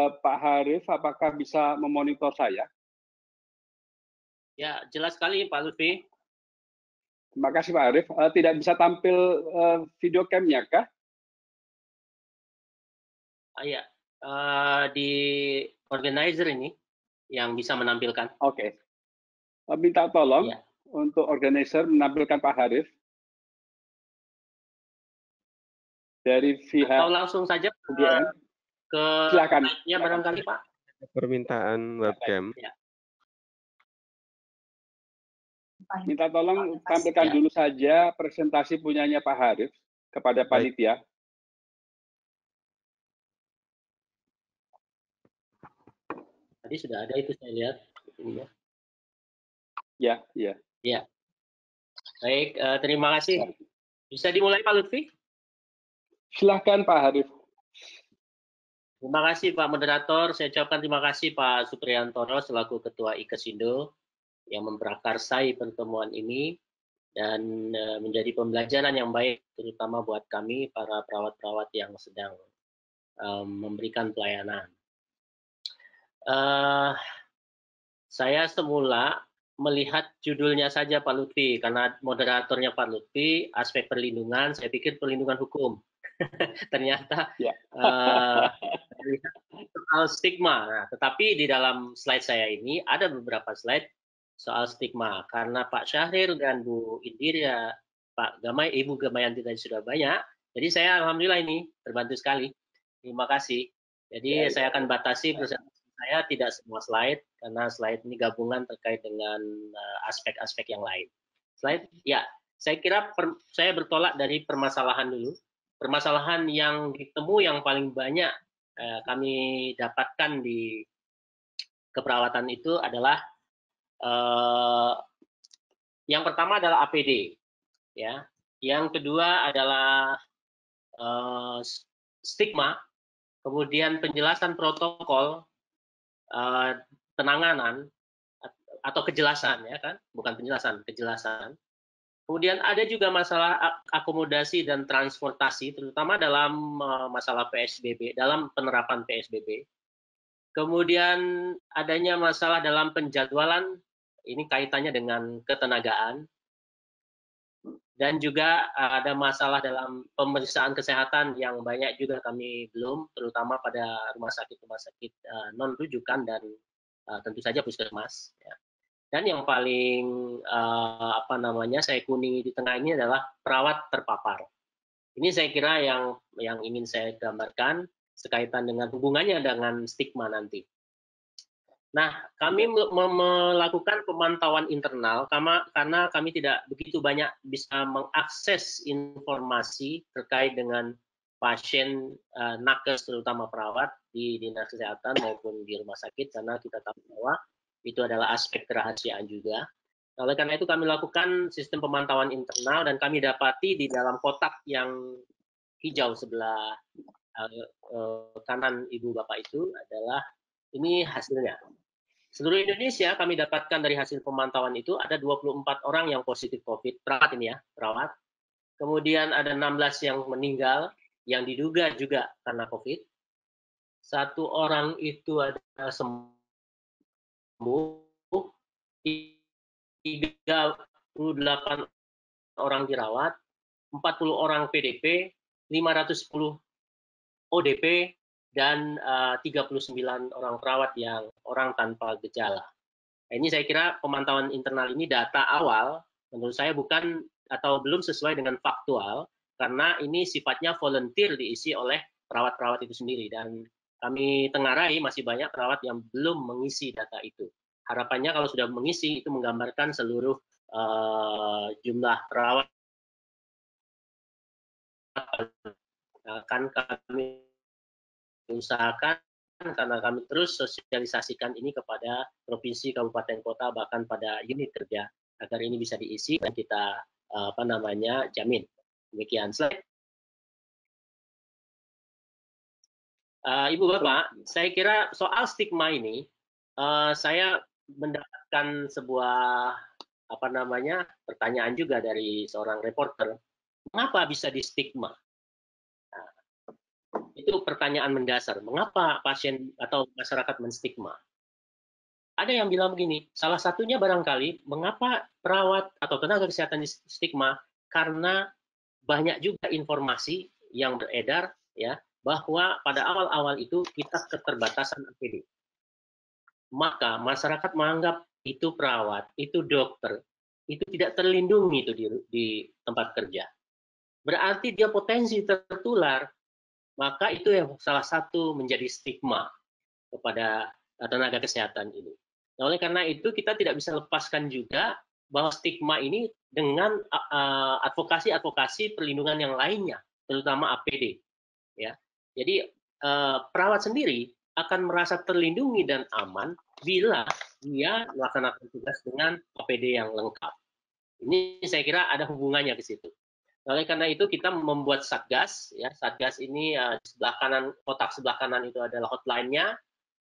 Uh, Pak Harif, apakah bisa memonitor saya? Ya, jelas sekali Pak Lutfi. Terima kasih Pak Arif. Uh, tidak bisa tampil uh, video cam-nya kah? Uh, ya, uh, di organizer ini yang bisa menampilkan. Oke. Okay. Uh, minta tolong ya. untuk organizer menampilkan Pak Harif. Dari pihak Atau langsung saja ke, ke silakan. Ya barangkali Pak. Permintaan webcam. Ya. Minta tolong tampilkan ya. dulu saja presentasi punyanya Pak Harif kepada panitia. Tadi sudah ada itu saya lihat. Ya, ya. Ya. Baik, uh, terima kasih. Bisa dimulai Pak Lutfi? Silahkan Pak Harif. Terima kasih Pak Moderator. Saya ucapkan terima kasih Pak Supriyantoro selaku Ketua IKESINDO yang memprakarsai pertemuan ini dan uh, menjadi pembelajaran yang baik terutama buat kami para perawat-perawat yang sedang um, memberikan pelayanan. Uh, saya semula melihat judulnya saja Pak Lutfi karena moderatornya Pak Lutfi aspek perlindungan saya pikir perlindungan hukum ternyata yeah. Ya. uh, soal stigma nah, tetapi di dalam slide saya ini ada beberapa slide soal stigma karena Pak Syahrir dan Bu Indira, Pak Gamay, Ibu Gamayanti tadi sudah banyak. Jadi saya alhamdulillah ini terbantu sekali. Terima kasih. Jadi ya, ya. saya akan batasi presentasi saya tidak semua slide karena slide ini gabungan terkait dengan eh, aspek-aspek yang lain. Slide ya, saya kira per, saya bertolak dari permasalahan dulu. Permasalahan yang ditemu yang paling banyak uh, kami dapatkan di keperawatan itu adalah Uh, yang pertama adalah APD, ya. Yang kedua adalah uh, stigma, kemudian penjelasan protokol penanganan atau kejelasan, ya kan? Bukan penjelasan, kejelasan. Kemudian ada juga masalah akomodasi dan transportasi, terutama dalam masalah PSBB, dalam penerapan PSBB. Kemudian adanya masalah dalam penjadwalan ini kaitannya dengan ketenagaan dan juga ada masalah dalam pemeriksaan kesehatan yang banyak juga kami belum, terutama pada rumah sakit-rumah sakit uh, non rujukan dan uh, tentu saja puskesmas. Ya. Dan yang paling uh, apa namanya saya kuning di tengah ini adalah perawat terpapar. Ini saya kira yang yang ingin saya gambarkan sekaitan dengan hubungannya dengan stigma nanti. Nah, kami melakukan pemantauan internal karena, kami tidak begitu banyak bisa mengakses informasi terkait dengan pasien uh, nakes terutama perawat di dinas kesehatan maupun di rumah sakit karena kita tahu bahwa itu adalah aspek kerahasiaan juga. Oleh karena itu kami lakukan sistem pemantauan internal dan kami dapati di dalam kotak yang hijau sebelah uh, uh, kanan ibu bapak itu adalah ini hasilnya. Seluruh Indonesia kami dapatkan dari hasil pemantauan itu ada 24 orang yang positif COVID, perawat ini ya, perawat. Kemudian ada 16 yang meninggal, yang diduga juga karena COVID. Satu orang itu ada sembuh, 38 orang dirawat, 40 orang PDP, 510 ODP, dan uh, 39 orang perawat yang orang tanpa gejala. Nah, ini saya kira pemantauan internal ini data awal menurut saya bukan atau belum sesuai dengan faktual karena ini sifatnya volunteer diisi oleh perawat-perawat itu sendiri dan kami tengarai masih banyak perawat yang belum mengisi data itu. Harapannya kalau sudah mengisi itu menggambarkan seluruh uh, jumlah perawat akan kami usahakan karena kami terus sosialisasikan ini kepada provinsi, kabupaten, kota, bahkan pada unit kerja agar ini bisa diisi dan kita apa namanya jamin. Demikian slide. Uh, Ibu Bapak, saya kira soal stigma ini, uh, saya mendapatkan sebuah apa namanya pertanyaan juga dari seorang reporter, mengapa bisa di stigma? Itu pertanyaan mendasar. Mengapa pasien atau masyarakat menstigma? Ada yang bilang begini, salah satunya barangkali mengapa perawat atau tenaga kesehatan stigma karena banyak juga informasi yang beredar ya bahwa pada awal-awal itu kita keterbatasan APD. Maka masyarakat menganggap itu perawat, itu dokter, itu tidak terlindungi itu di, di tempat kerja. Berarti dia potensi tertular, maka itu yang salah satu menjadi stigma kepada tenaga kesehatan ini. Nah, oleh karena itu kita tidak bisa lepaskan juga bahwa stigma ini dengan advokasi-advokasi perlindungan yang lainnya, terutama APD. Ya, jadi uh, perawat sendiri akan merasa terlindungi dan aman bila dia melaksanakan tugas dengan APD yang lengkap. Ini saya kira ada hubungannya ke situ. Oleh karena itu kita membuat satgas, ya satgas ini uh, sebelah kanan kotak sebelah kanan itu adalah hotline-nya,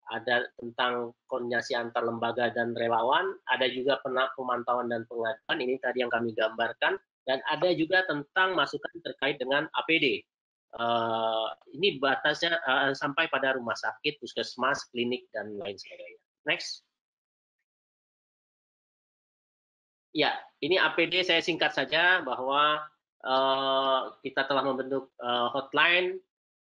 ada tentang koordinasi antar lembaga dan relawan, ada juga pemantauan dan pengaduan, ini tadi yang kami gambarkan, dan ada juga tentang masukan terkait dengan APD. Eh, ini batasnya uh, sampai pada rumah sakit, puskesmas, klinik, dan lain sebagainya. Next. Ya, ini APD saya singkat saja bahwa uh, kita telah membentuk uh, hotline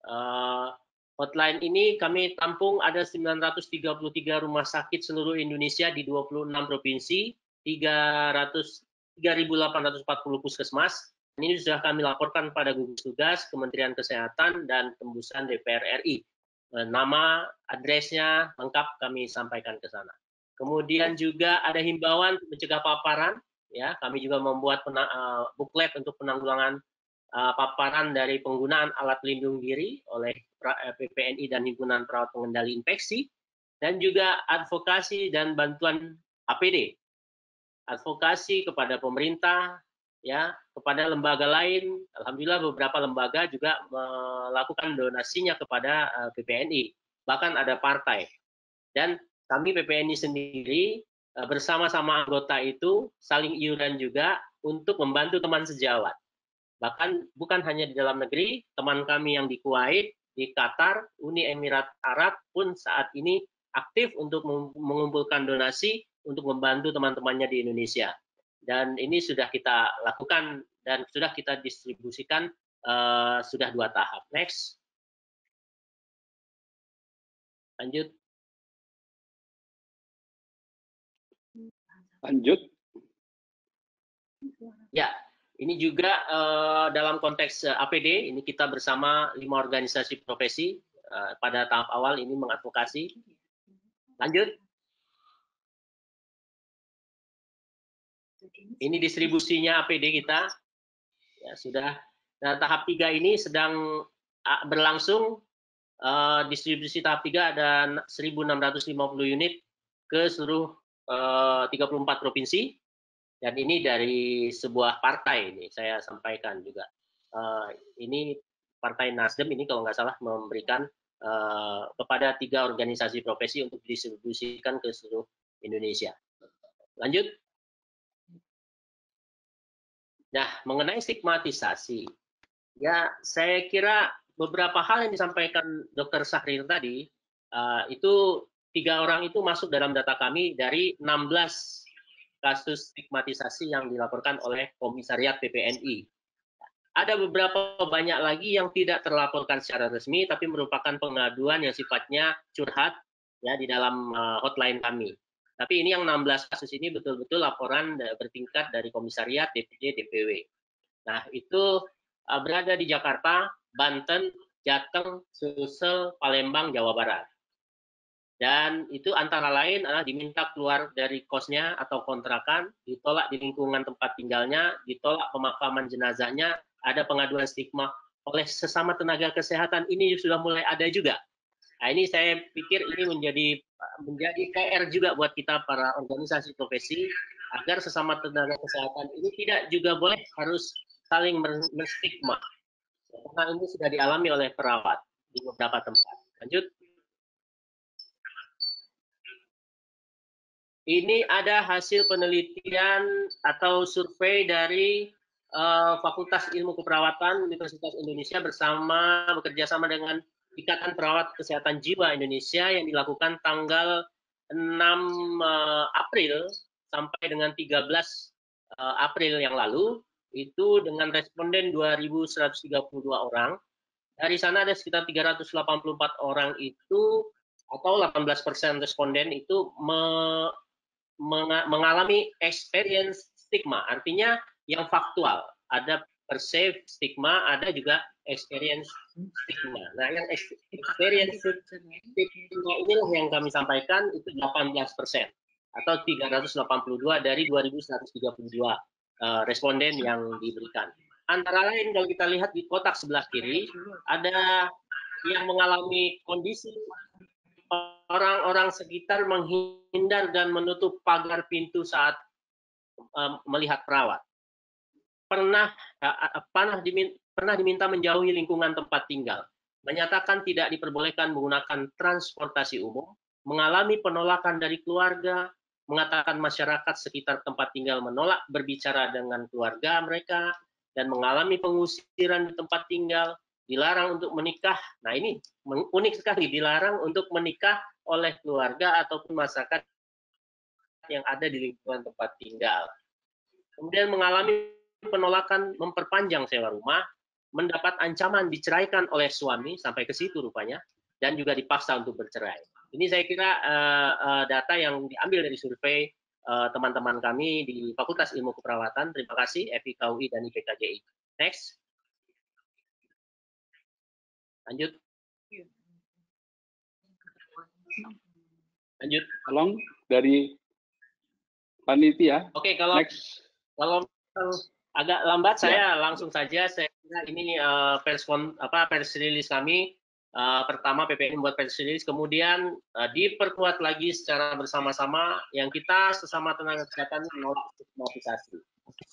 uh, Hotline ini kami tampung ada 933 rumah sakit seluruh Indonesia di 26 provinsi, 300 3.840 puskesmas. Ini sudah kami laporkan pada gugus tugas Kementerian Kesehatan dan tembusan DPR RI. Eh, nama, adresnya lengkap kami sampaikan ke sana. Kemudian juga ada himbauan mencegah paparan. Ya, kami juga membuat pena, uh, buklet untuk penanggulangan uh, paparan dari penggunaan alat pelindung diri oleh eh, PPNI dan Himpunan Perawat Pengendali Infeksi, dan juga advokasi dan bantuan APD. Advokasi kepada pemerintah, ya kepada lembaga lain. Alhamdulillah beberapa lembaga juga melakukan donasinya kepada eh, PPNI, bahkan ada partai. Dan kami PPNI sendiri uh, bersama-sama anggota itu saling iuran juga untuk membantu teman sejawat Bahkan bukan hanya di dalam negeri, teman kami yang di Kuwait, di Qatar, Uni Emirat Arab pun saat ini aktif untuk mengumpulkan donasi untuk membantu teman-temannya di Indonesia. Dan ini sudah kita lakukan dan sudah kita distribusikan uh, sudah dua tahap. Next. Lanjut. Lanjut. Ya, ini juga uh, dalam konteks uh, eh, APD, ini kita bersama lima organisasi profesi uh, pada tahap awal ini mengadvokasi. Lanjut. Ini distribusinya APD kita. Ya, sudah. Nah, tahap tiga ini sedang berlangsung. Uh, distribusi tahap tiga ada 1.650 unit ke seluruh uh, 34 provinsi dan ini dari sebuah partai ini saya sampaikan juga. Uh, ini Partai Nasdem ini kalau nggak salah memberikan uh, kepada tiga organisasi profesi untuk distribusikan ke seluruh Indonesia. Lanjut. Nah, mengenai stigmatisasi, ya saya kira beberapa hal yang disampaikan Dr. Sahril tadi, uh, itu tiga orang itu masuk dalam data kami dari 16 kasus stigmatisasi yang dilaporkan oleh Komisariat PPNI. Ada beberapa banyak lagi yang tidak terlaporkan secara resmi, tapi merupakan pengaduan yang sifatnya curhat ya di dalam uh, hotline kami. Tapi ini yang 16 kasus ini betul-betul laporan bertingkat dari Komisariat, DPJ, DPW. Nah, itu uh, berada di Jakarta, Banten, Jateng, Sulsel, Palembang, Jawa Barat. Dan itu antara lain adalah diminta keluar dari kosnya atau kontrakan, ditolak di lingkungan tempat tinggalnya, ditolak pemakaman jenazahnya, ada pengaduan stigma oleh sesama tenaga kesehatan ini sudah mulai ada juga. Nah, ini saya pikir ini menjadi menjadi PR juga buat kita para organisasi profesi agar sesama tenaga kesehatan ini tidak juga boleh harus saling menstigma. Karena ini sudah dialami oleh perawat di beberapa tempat. Lanjut. Ini ada hasil penelitian atau survei dari uh, Fakultas Ilmu Keperawatan Universitas Indonesia bersama bekerja sama dengan Ikatan Perawat Kesehatan Jiwa Indonesia yang dilakukan tanggal 6 uh, April sampai dengan 13 uh, April yang lalu itu dengan responden 2.132 orang. Dari sana ada sekitar 384 orang itu atau 18 persen responden itu me, mengalami experience stigma, artinya yang faktual. Ada perceive stigma, ada juga experience stigma. Nah, yang experience stigma inilah yang kami sampaikan itu 18 persen atau 382 dari 2.132 uh, responden yang diberikan. Antara lain kalau kita lihat di kotak sebelah kiri ada yang mengalami kondisi orang-orang sekitar menghindar dan menutup pagar pintu saat um, melihat perawat. Pernah uh, pernah diminta, pernah diminta menjauhi lingkungan tempat tinggal, menyatakan tidak diperbolehkan menggunakan transportasi umum, mengalami penolakan dari keluarga, mengatakan masyarakat sekitar tempat tinggal menolak berbicara dengan keluarga mereka dan mengalami pengusiran di tempat tinggal, dilarang untuk menikah. Nah ini unik sekali, dilarang untuk menikah oleh keluarga ataupun masyarakat yang ada di lingkungan tempat tinggal. Kemudian mengalami penolakan memperpanjang sewa rumah, mendapat ancaman diceraikan oleh suami sampai ke situ rupanya, dan juga dipaksa untuk bercerai. Ini saya kira uh, uh, data yang diambil dari survei eh, teman-teman uh, kami di Fakultas Ilmu Keperawatan. Terima kasih FIKUI dan IPKJI. Next. Lanjut. Lanjut. Tolong dari panitia. Oke, kalau Next. kalau agak lambat ya. saya langsung saja saya ini uh, pers apa pers release kami Uh, pertama PPN membuat press release, kemudian uh, diperkuat lagi secara bersama-sama yang kita sesama tenaga kesehatan menolak stigmatisasi.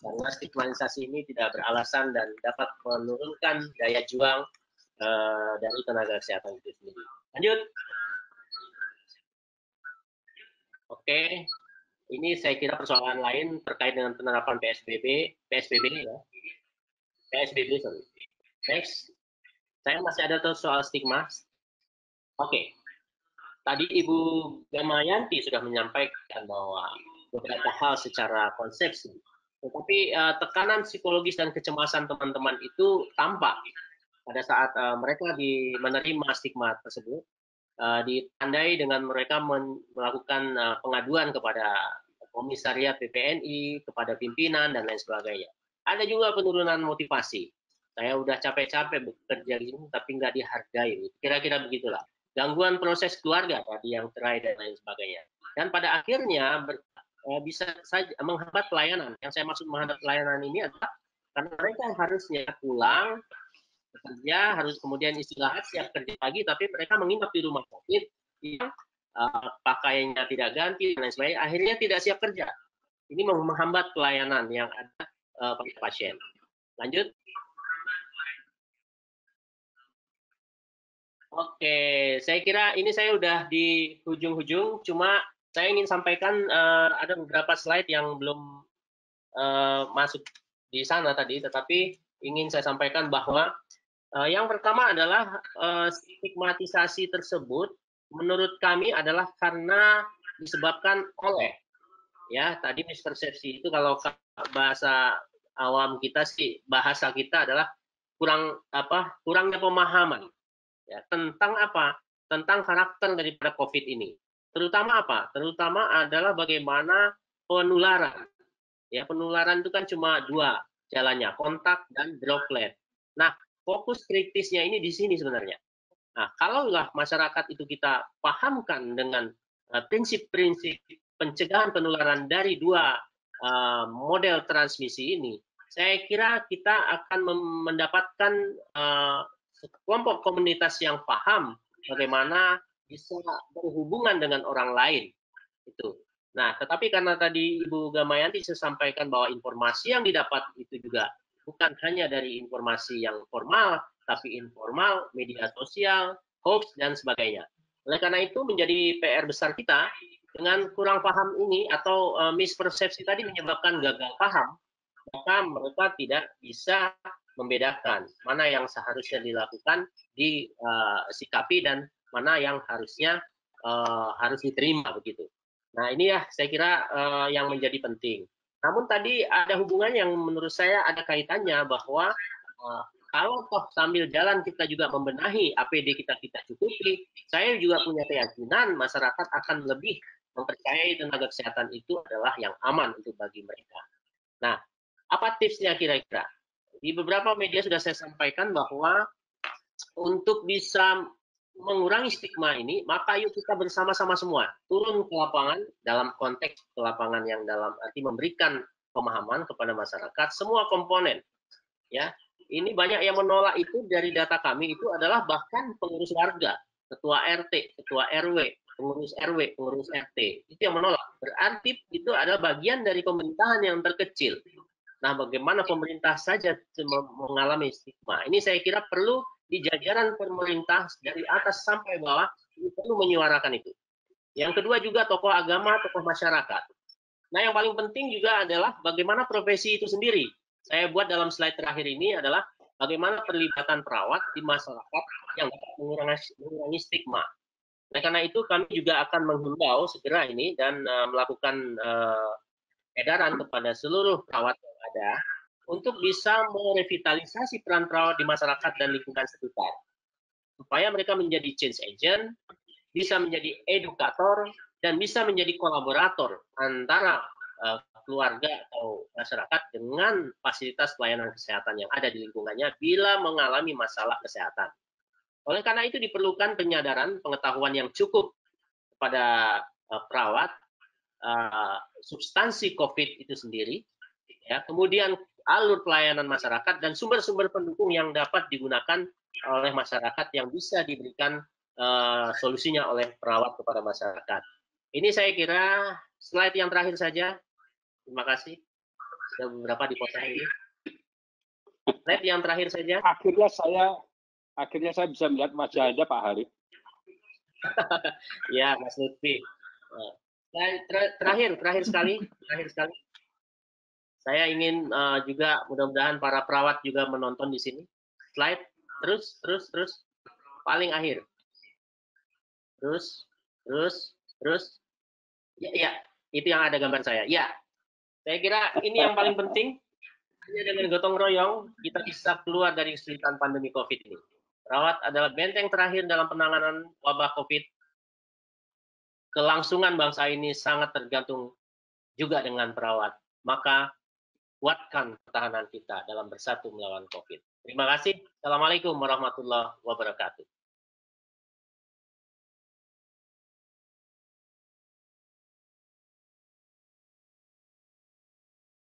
Karena stigmatisasi ini tidak beralasan dan dapat menurunkan daya juang uh, dari tenaga kesehatan itu sendiri. Lanjut. Oke, ini saya kira persoalan lain terkait dengan penerapan PSBB, PSBB ya. PSBB sorry. Next. Saya masih ada soal stigma. Oke. Okay. Tadi Ibu Gamayanti sudah menyampaikan bahwa beberapa hal secara konsepsi. Tetapi uh, tekanan psikologis dan kecemasan teman-teman itu tampak pada saat uh, mereka di, menerima stigma tersebut. Uh, ditandai dengan mereka melakukan uh, pengaduan kepada komisariat PPNI, kepada pimpinan, dan lain sebagainya. Ada juga penurunan motivasi saya udah capek-capek bekerja di sini tapi nggak dihargai. Kira-kira begitulah. Gangguan proses keluarga tadi yang terakhir dan lain sebagainya. Dan pada akhirnya ber, eh, bisa saja menghambat pelayanan. Yang saya maksud menghambat pelayanan ini adalah karena mereka harusnya pulang bekerja, harus kemudian istirahat, siap kerja pagi, tapi mereka menginap di rumah sakit yang uh, pakaiannya tidak ganti dan lain sebagainya. Akhirnya tidak siap kerja. Ini menghambat pelayanan yang ada uh, pasien. Lanjut. Oke, saya kira ini saya udah di hujung-hujung, cuma saya ingin sampaikan uh, ada beberapa slide yang belum uh, masuk di sana tadi, tetapi ingin saya sampaikan bahwa uh, yang pertama adalah uh, stigmatisasi tersebut menurut kami adalah karena disebabkan oleh ya tadi mispersepsi itu kalau bahasa awam kita sih bahasa kita adalah kurang apa kurangnya pemahaman ya, tentang apa? Tentang karakter daripada COVID ini. Terutama apa? Terutama adalah bagaimana penularan. Ya, penularan itu kan cuma dua jalannya, kontak dan droplet. Nah, fokus kritisnya ini di sini sebenarnya. Nah, kalaulah masyarakat itu kita pahamkan dengan eh, prinsip-prinsip pencegahan penularan dari dua uh, model transmisi ini, saya kira kita akan mendapatkan uh, kelompok komunitas yang paham bagaimana bisa berhubungan dengan orang lain itu. Nah, tetapi karena tadi Ibu Gamayanti saya sampaikan bahwa informasi yang didapat itu juga bukan hanya dari informasi yang formal, tapi informal, media sosial, hoax dan sebagainya. Oleh karena itu menjadi PR besar kita dengan kurang paham ini atau uh, mispersepsi tadi menyebabkan gagal paham, maka mereka tidak bisa membedakan mana yang seharusnya dilakukan, disikapi dan mana yang harusnya uh, harus diterima begitu. Nah ini ya saya kira uh, yang menjadi penting. Namun tadi ada hubungan yang menurut saya ada kaitannya bahwa uh, kalau toh sambil jalan kita juga membenahi APD kita kita cukupi, saya juga punya keyakinan masyarakat akan lebih mempercayai tenaga kesehatan itu adalah yang aman untuk bagi mereka. Nah, apa tipsnya kira-kira? Di beberapa media sudah saya sampaikan bahwa untuk bisa mengurangi stigma ini, maka yuk kita bersama-sama semua turun ke lapangan dalam konteks ke lapangan yang dalam arti memberikan pemahaman kepada masyarakat semua komponen. Ya, ini banyak yang menolak itu dari data kami itu adalah bahkan pengurus warga, ketua RT, ketua RW, pengurus RW, pengurus RT, itu yang menolak. Berarti itu adalah bagian dari pemerintahan yang terkecil. Nah, bagaimana pemerintah saja mengalami stigma? Ini saya kira perlu di jajaran pemerintah dari atas sampai bawah ini perlu menyuarakan itu. Yang kedua juga tokoh agama, tokoh masyarakat. Nah, yang paling penting juga adalah bagaimana profesi itu sendiri. Saya buat dalam slide terakhir ini adalah bagaimana perlibatan perawat di masyarakat yang dapat mengurangi, mengurangi stigma. Nah, karena itu kami juga akan menghimbau segera ini dan uh, melakukan uh, edaran kepada seluruh perawat yang ada untuk bisa merevitalisasi peran perawat di masyarakat dan lingkungan sekitar. Supaya mereka menjadi change agent, bisa menjadi edukator, dan bisa menjadi kolaborator antara uh, keluarga atau masyarakat dengan fasilitas pelayanan kesehatan yang ada di lingkungannya bila mengalami masalah kesehatan. Oleh karena itu diperlukan penyadaran pengetahuan yang cukup kepada uh, perawat uh, substansi COVID itu sendiri, ya, kemudian alur pelayanan masyarakat dan sumber-sumber pendukung yang dapat digunakan oleh masyarakat yang bisa diberikan uh, solusinya oleh perawat kepada masyarakat. Ini saya kira slide yang terakhir saja. Terima kasih. Sudah beberapa dipotong ini. Slide yang terakhir saja. Akhirnya saya akhirnya saya bisa melihat wajah Anda Pak Harif. ya, Mas Lutfi. Nah, terakhir, terakhir sekali, terakhir sekali. Saya ingin uh, juga mudah-mudahan para perawat juga menonton di sini. Slide, terus, terus, terus, paling akhir. Terus, terus, terus. Ya, ya, itu yang ada gambar saya. Ya, saya kira ini yang paling penting. Hanya dengan gotong royong kita bisa keluar dari kesulitan pandemi COVID ini. Perawat adalah benteng terakhir dalam penanganan wabah COVID. Kelangsungan bangsa ini sangat tergantung juga dengan perawat. Maka kuatkan pertahanan kita dalam bersatu melawan COVID. Terima kasih. Assalamualaikum warahmatullahi wabarakatuh.